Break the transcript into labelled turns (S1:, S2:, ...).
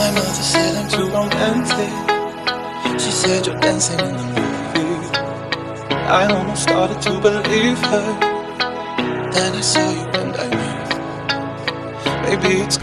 S1: My mother said I'm too romantic. She said you're dancing in the movie. I almost started to believe her. Then I saw you and I knew. Maybe it's